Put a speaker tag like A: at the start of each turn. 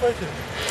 A: 没关系